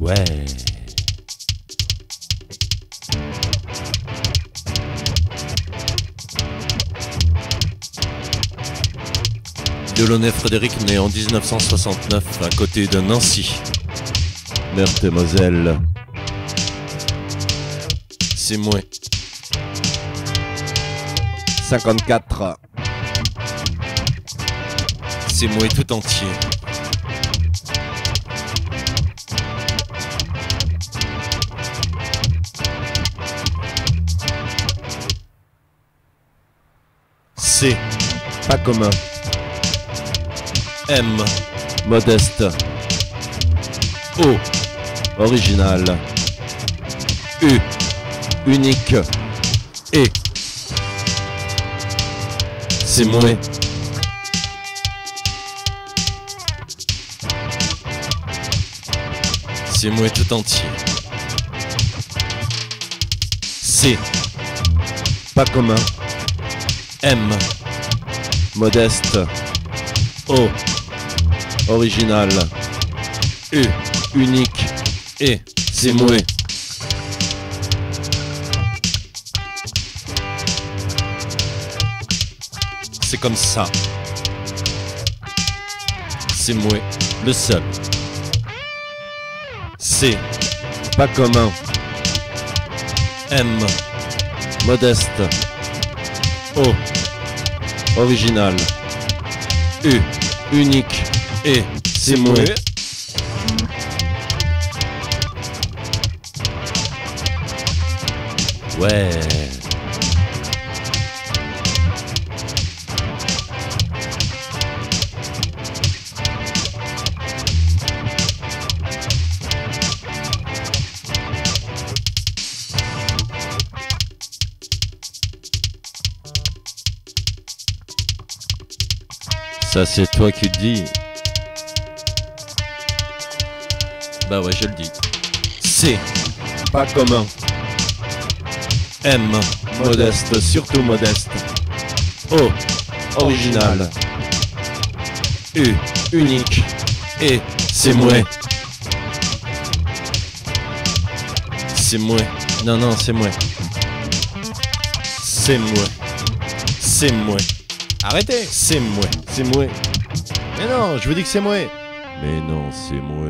Ouais. Delaunay Frédéric né en 1969 à côté de Nancy. Meurthe-et-Moselle. C'est moi. 54. C'est moi tout entier. C. Pas commun. M. Modeste. O. Original. U. Unique. E. C'est moi. C'est moi tout entier. C. Pas commun. M. Modeste. O. Original. U. Unique. E. C'est moi. C'est comme ça. C'est moi, le seul. C. Pas commun. M. Modeste. O. Original. U. Unique. E. C'est moi. Ouais. Ça, c'est toi qui dis. Bah ouais, je le dis. C. Pas commun. M. Modeste, surtout modeste. O. Original. U. Unique. E. C'est moi. C'est moi. Non, non, c'est moi. C'est moi. C'est moi. Arrêtez. C'est moi. C'est moi. Mais non, je vous dis que c'est moi. Mais non, c'est moi.